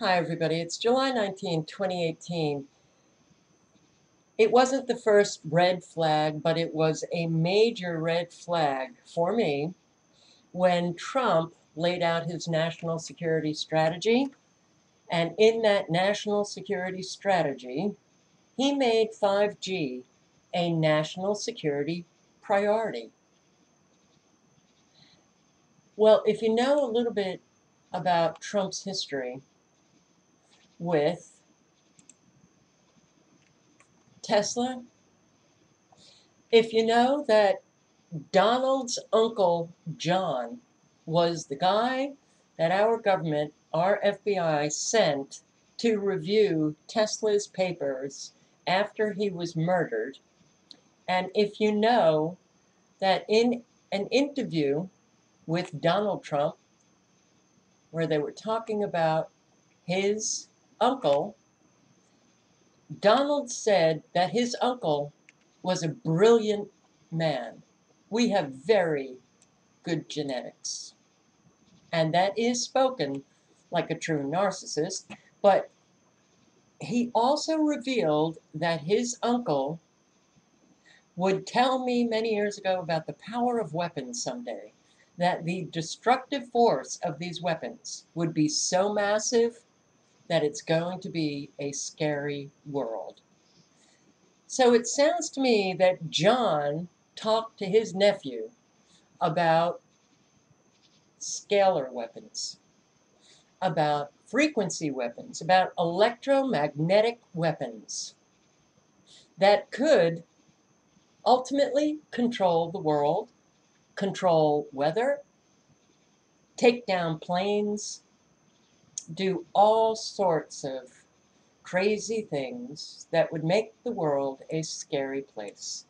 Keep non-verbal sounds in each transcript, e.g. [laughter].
Hi, everybody. It's July 19, 2018. It wasn't the first red flag, but it was a major red flag for me when Trump laid out his national security strategy. And in that national security strategy, he made 5G a national security priority. Well, if you know a little bit about Trump's history with Tesla, if you know that Donald's uncle John was the guy that our government, our FBI, sent to review Tesla's papers after he was murdered, and if you know that in an interview with Donald Trump, where they were talking about his uncle, Donald said that his uncle was a brilliant man. We have very good genetics. And that is spoken like a true narcissist, but he also revealed that his uncle would tell me many years ago about the power of weapons someday, that the destructive force of these weapons would be so massive that it's going to be a scary world. So it sounds to me that John talked to his nephew about scalar weapons, about frequency weapons, about electromagnetic weapons that could ultimately control the world, control weather, take down planes, do all sorts of crazy things that would make the world a scary place.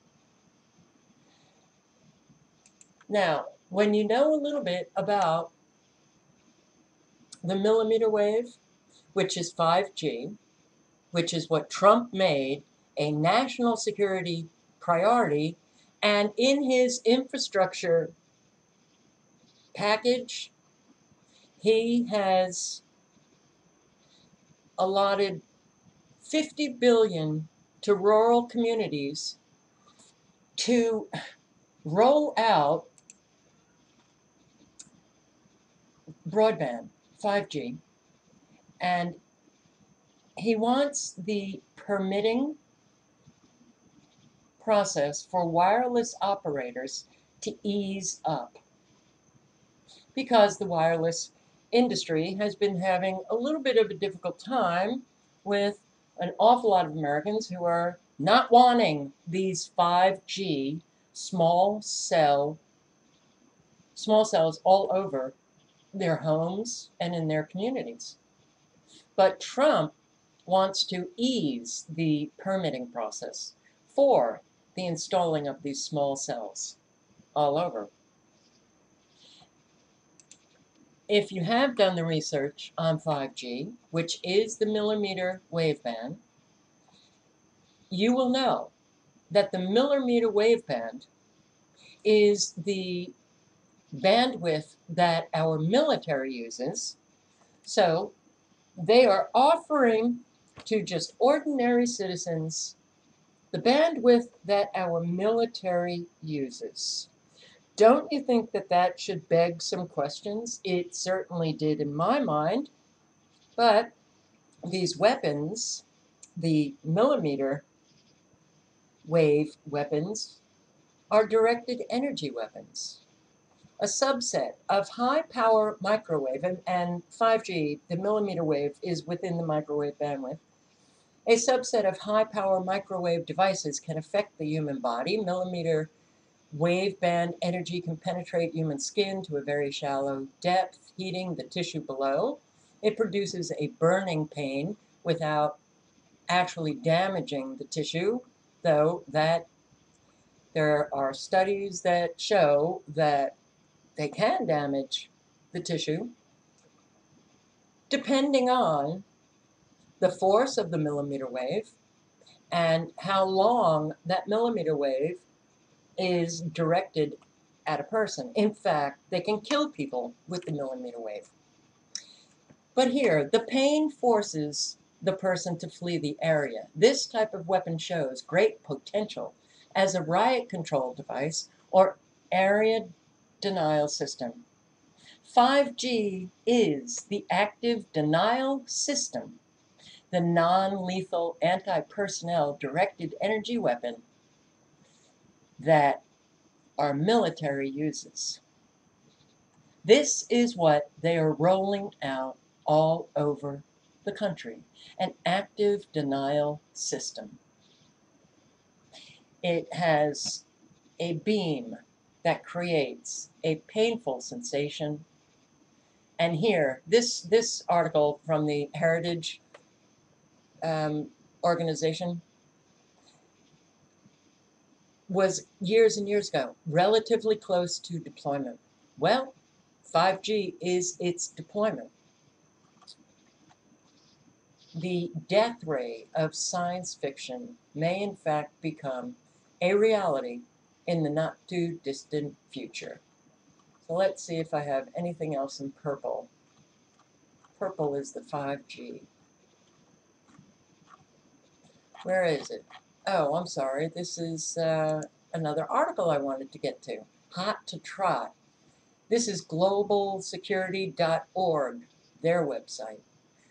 Now, when you know a little bit about the millimeter wave, which is 5G, which is what Trump made a national security priority. And in his infrastructure package, he has allotted 50 billion to rural communities to roll out broadband 5G and he wants the permitting process for wireless operators to ease up because the wireless industry has been having a little bit of a difficult time with an awful lot of Americans who are not wanting these 5G small cell small cells all over their homes and in their communities. But Trump wants to ease the permitting process for the installing of these small cells all over. If you have done the research on 5G, which is the millimeter wave band, you will know that the millimeter wave band is the bandwidth that our military uses. So they are offering to just ordinary citizens the bandwidth that our military uses. Don't you think that that should beg some questions? It certainly did in my mind. But these weapons, the millimeter wave weapons, are directed energy weapons. A subset of high power microwave, and, and 5G, the millimeter wave, is within the microwave bandwidth. A subset of high-power microwave devices can affect the human body. Millimeter wave band energy can penetrate human skin to a very shallow depth, heating the tissue below. It produces a burning pain without actually damaging the tissue, though that there are studies that show that they can damage the tissue depending on the force of the millimeter wave and how long that millimeter wave is directed at a person. In fact, they can kill people with the millimeter wave. But here, the pain forces the person to flee the area. This type of weapon shows great potential as a riot control device or area denial system. 5G is the active denial system, the non lethal anti personnel directed energy weapon that our military uses. This is what they are rolling out all over the country an active denial system. It has a beam that creates a painful sensation. And here, this, this article from the Heritage um, organization was years and years ago, relatively close to deployment. Well, 5G is its deployment. The death ray of science fiction may in fact become a reality in the not too distant future. So let's see if I have anything else in purple. Purple is the 5G. Where is it? Oh, I'm sorry. This is uh, another article I wanted to get to. Hot to trot. This is globalsecurity.org, their website.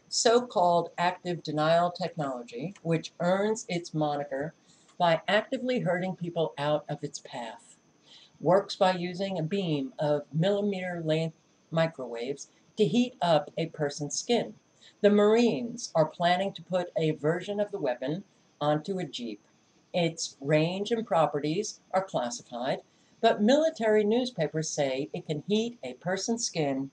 So-called active denial technology, which earns its moniker by actively herding people out of its path, works by using a beam of millimeter length microwaves to heat up a person's skin. The Marines are planning to put a version of the weapon onto a Jeep. Its range and properties are classified, but military newspapers say it can heat a person's skin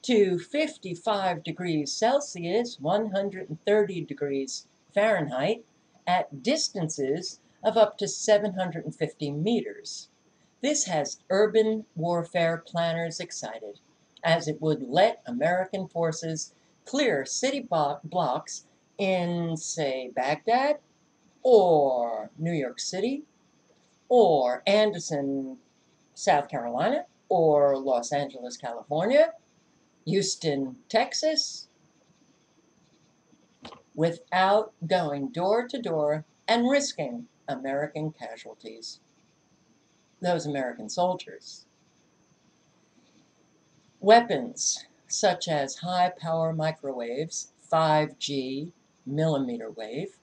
to 55 degrees Celsius, 130 degrees Fahrenheit, at distances of up to 750 meters. This has urban warfare planners excited, as it would let American forces clear city blocks in, say, Baghdad or New York City or Anderson, South Carolina or Los Angeles, California, Houston, Texas, without going door to door and risking American casualties. Those American soldiers. Weapons such as high power microwaves, 5G, millimeter wave,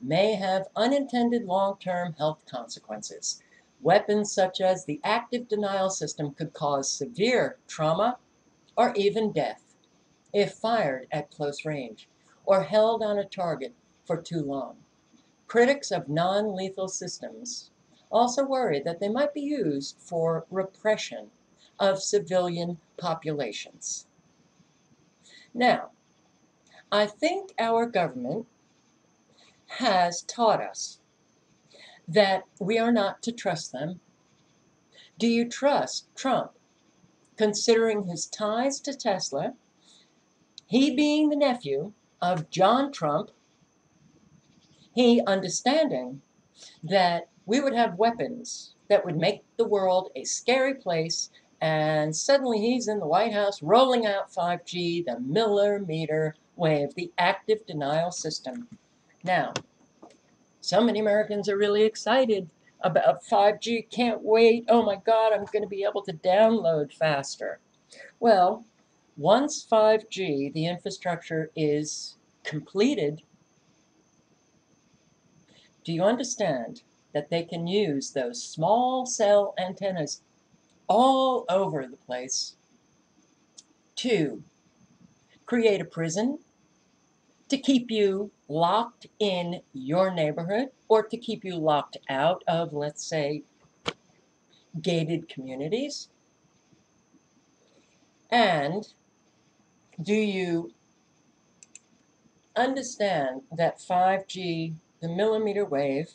may have unintended long term health consequences. Weapons such as the active denial system could cause severe trauma or even death if fired at close range or held on a target for too long. Critics of non lethal systems also worry that they might be used for repression of civilian populations. Now, I think our government has taught us that we are not to trust them. Do you trust Trump, considering his ties to Tesla, he being the nephew of John Trump, he understanding that we would have weapons that would make the world a scary place, and suddenly he's in the White House rolling out 5G, the millimeter wave, the active denial system. Now, so many Americans are really excited about 5G. Can't wait. Oh my God, I'm going to be able to download faster. Well, once 5G, the infrastructure is completed, do you understand that they can use those small cell antennas all over the place to create a prison to keep you locked in your neighborhood or to keep you locked out of, let's say, gated communities? And do you understand that 5G, the millimeter wave,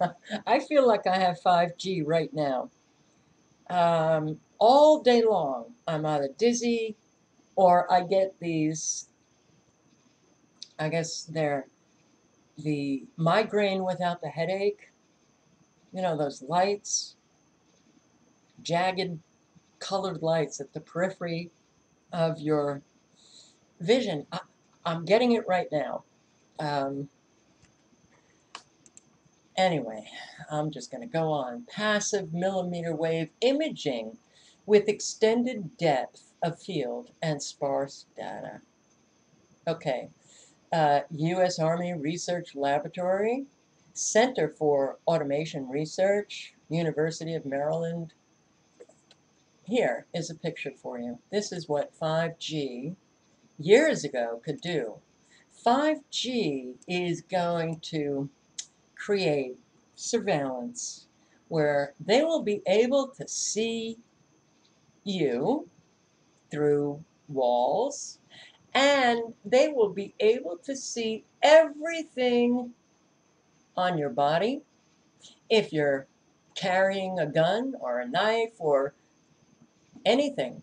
[laughs] I feel like I have 5G right now. Um, all day long, I'm either dizzy or I get these, I guess they're the migraine without the headache. You know, those lights, jagged colored lights at the periphery of your vision. I, am getting it right now. Um, anyway, I'm just going to go on. Passive millimeter wave imaging with extended depth of field and sparse data. Okay, uh, U.S. Army Research Laboratory, Center for Automation Research, University of Maryland. Here is a picture for you. This is what 5G years ago could do. 5G is going to create surveillance where they will be able to see you through walls and they will be able to see everything on your body. If you're carrying a gun or a knife or anything,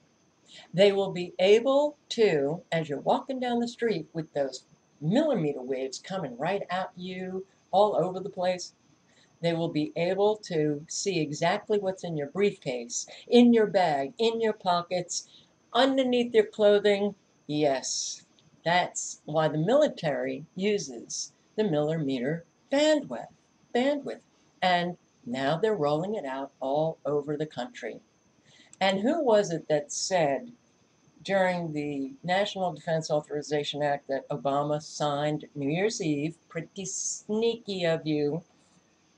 they will be able to, as you're walking down the street with those millimeter waves coming right at you all over the place, they will be able to see exactly what's in your briefcase, in your bag, in your pockets, underneath your clothing. Yes, that's why the military uses the millimeter bandwidth. Bandwidth. And now they're rolling it out all over the country. And who was it that said during the National Defense Authorization Act that Obama signed New Year's Eve, pretty sneaky of you,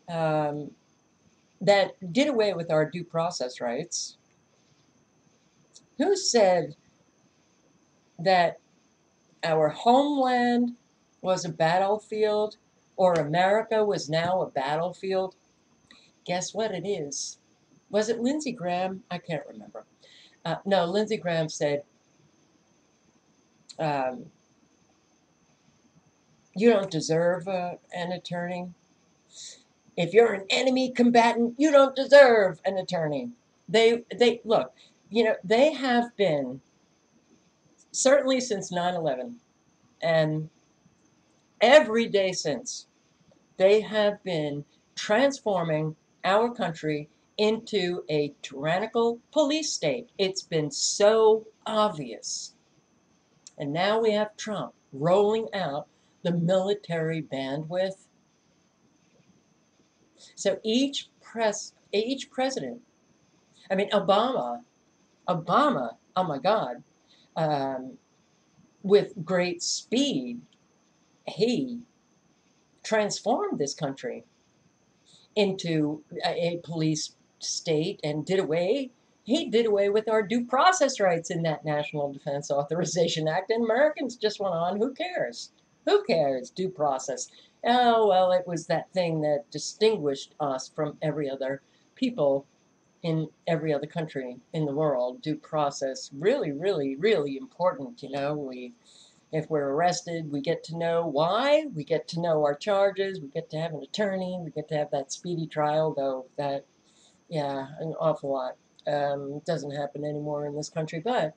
um, that did away with our due process rights? Who said that our homeland was a battlefield or America was now a battlefield? Guess what it is? Was it Lindsey Graham? I can't remember. Uh, no, Lindsey Graham said, um, you don't deserve uh, an attorney. If you're an enemy combatant, you don't deserve an attorney. They, they look, you know, they have been, certainly since 9-11, and every day since, they have been transforming our country into a tyrannical police state. It's been so obvious. And now we have Trump rolling out the military bandwidth. So each press, each president, I mean, Obama, Obama, oh my God, um, with great speed, he transformed this country into a, police state and did away he did away with our due process rights in that National Defense Authorization Act, and Americans just went on, who cares? Who cares? Due process. Oh, well, it was that thing that distinguished us from every other people in every other country in the world. Due process, really, really, really important, you know. We if we're arrested, we get to know why, we get to know our charges, we get to have an attorney, we get to have that speedy trial, though that, yeah, an awful lot. Um, doesn't happen anymore in this country, but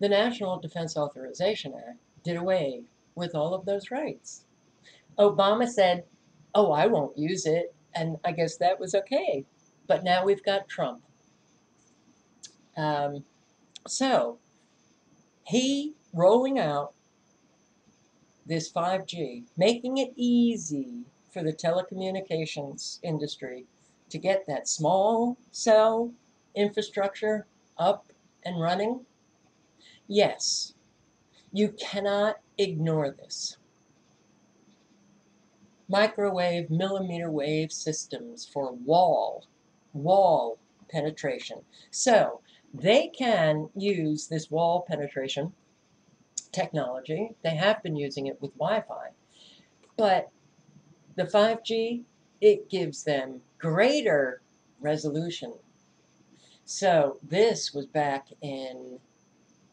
the National Defense Authorization Act did away with all of those rights. Obama said, oh, I won't use it, and I guess that was okay. But now we've got Trump. Um, so, he rolling out this 5G, making it easy for the telecommunications industry to get that small cell infrastructure up and running? Yes, you cannot ignore this. Microwave millimeter wave systems for wall, wall penetration. So they can use this wall penetration technology. They have been using it with Wi-Fi. But the 5G, it gives them greater resolution. So this was back in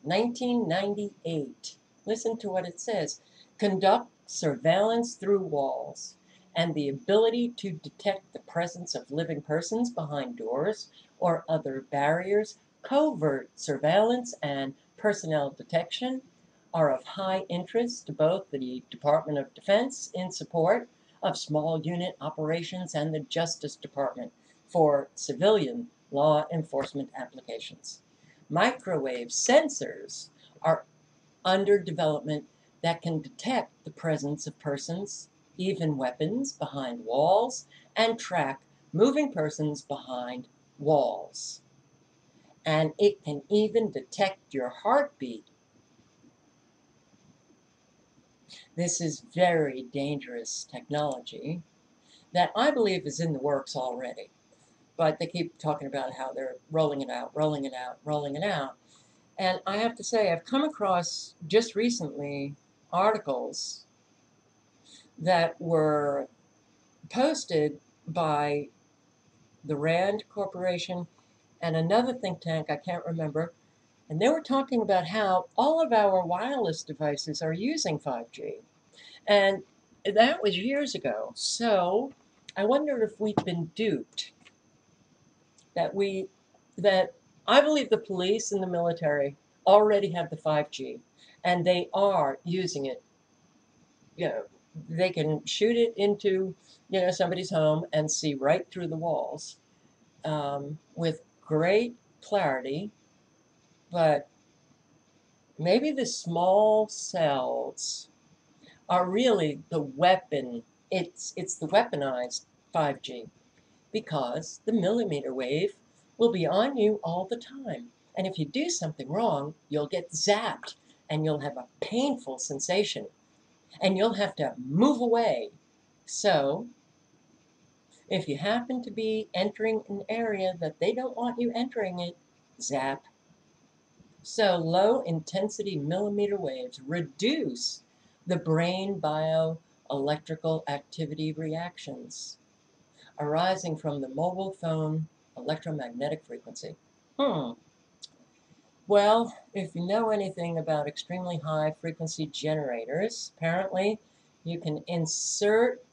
1998. Listen to what it says. Conduct surveillance through walls and the ability to detect the presence of living persons behind doors or other barriers Covert surveillance and personnel detection are of high interest to both the Department of Defense in support of small unit operations and the Justice Department. for civilian law enforcement applications. Microwave sensors are under development that can detect the presence of persons, even weapons, behind walls and track moving persons behind walls. And it can even detect your heartbeat. This is very dangerous technology that I believe is in the works already. But they keep talking about how they're rolling it out, rolling it out, rolling it out. And I have to say, I've come across just recently articles that were posted by the RAND Corporation and another think tank, I can't remember, and they were talking about how all of our wireless devices are using 5G. And that was years ago. So I wonder if we've been duped. That we, that I believe the police and the military already have the 5G and they are using it. You know, they can shoot it into, you know, somebody's home and see right through the walls um, with great clarity. But maybe the small cells are really the weapon. It's, it's the weaponized 5G because the millimeter wave will be on you all the time. And if you do something wrong, you'll get zapped and you'll have a painful sensation and you'll have to move away. So, if you happen to be entering an area that they don't want you entering it, zap. So, low intensity millimeter waves reduce the brain bioelectrical activity reactions arising from the mobile phone electromagnetic frequency. Hmm. Well, if you know anything about extremely high frequency generators, apparently you can insert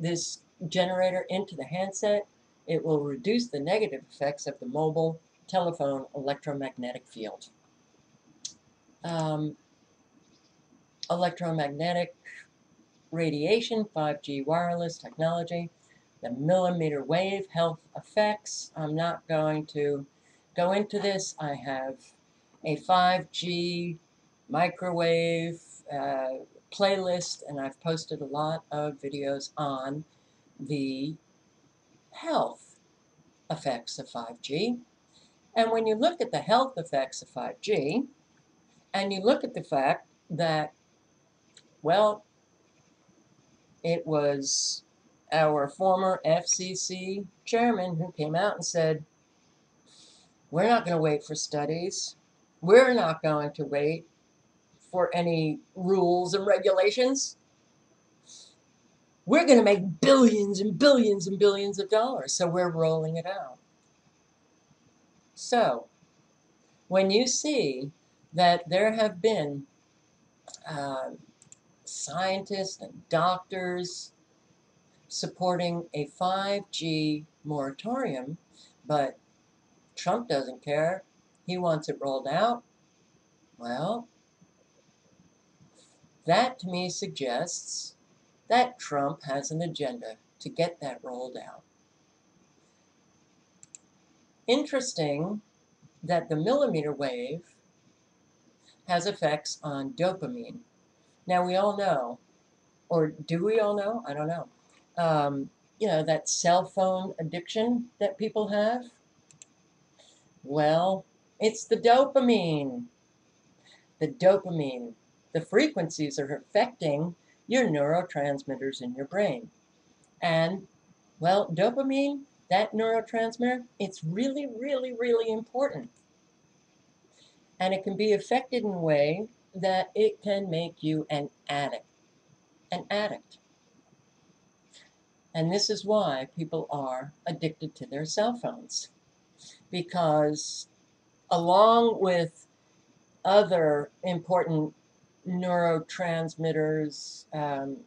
this generator into the handset. It will reduce the negative effects of the mobile telephone electromagnetic field. Um, electromagnetic radiation, 5G wireless technology, the millimeter wave health effects. I'm not going to go into this. I have a 5G microwave uh, playlist and I've posted a lot of videos on the health effects of 5G. And when you look at the health effects of 5G, and you look at the fact that well, it was our former FCC chairman who came out and said, we're not going to wait for studies. We're not going to wait for any rules and regulations. We're going to make billions and billions and billions of dollars, so we're rolling it out. So, when you see that there have been um, scientists and doctors supporting a 5G moratorium, but Trump doesn't care. He wants it rolled out. Well, that to me suggests that Trump has an agenda to get that rolled out. Interesting that the millimeter wave has effects on dopamine. Now, we all know, or do we all know? I don't know. Um, you know, that cell phone addiction that people have. Well, it's the dopamine. The dopamine. The frequencies are affecting your neurotransmitters in your brain. And, well, dopamine, that neurotransmitter, it's really, really, really important. And it can be affected in a way that it can make you an addict. An addict. And this is why people are addicted to their cell phones. Because along with other important neurotransmitters um,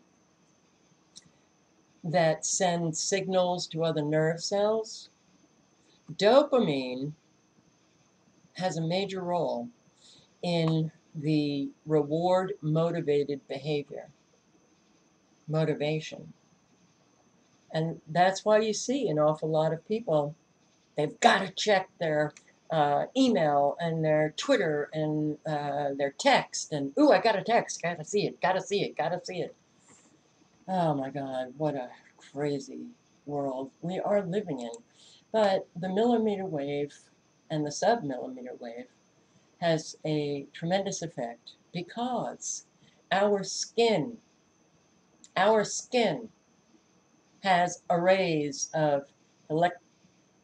that send signals to other nerve cells, dopamine has a major role in the reward motivated behavior, motivation. And that's why you see an awful lot of people, they've got to check their uh, email and their Twitter and uh, their text. And, ooh, I got a text, got to see it, got to see it, got to see it. Oh my God, what a crazy world we are living in. But the millimeter wave and the submillimeter wave has a tremendous effect because our skin, our skin has arrays of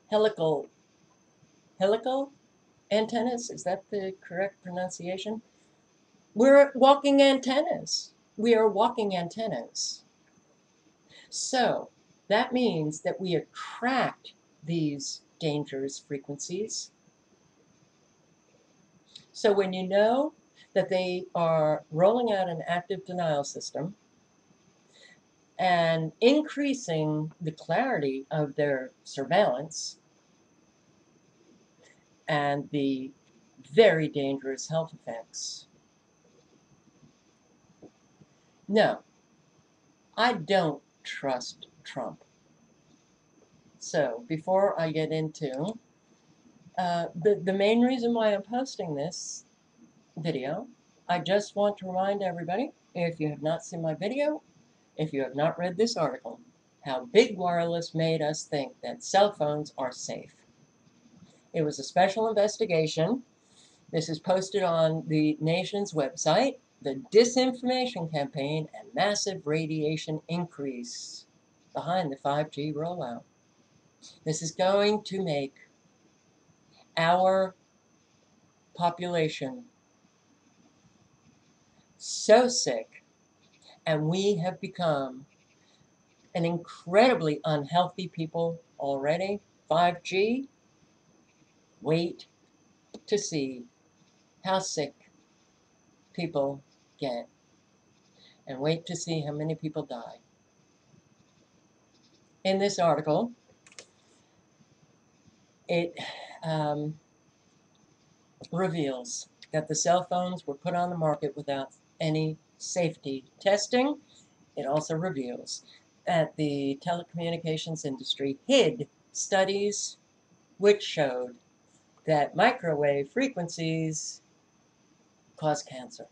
helical, helical antennas. Is that the correct pronunciation? We're walking antennas. We are walking antennas. So that means that we attract these dangerous frequencies. So when you know that they are rolling out an active denial system and increasing the clarity of their surveillance and the very dangerous health effects. No, I don't trust Trump. So before I get into uh, the, the main reason why I'm posting this video, I just want to remind everybody, if you have not seen my video, if you have not read this article, how Big Wireless made us think that cell phones are safe. It was a special investigation. This is posted on the nation's website, the disinformation campaign and massive radiation increase behind the 5G rollout. This is going to make our population so sick, and we have become an incredibly unhealthy people already. 5G, wait to see how sick people get, and wait to see how many people die. In this article, it um, reveals that the cell phones were put on the market without any safety testing. It also reveals that the telecommunications industry hid studies which showed that microwave frequencies cause cancer.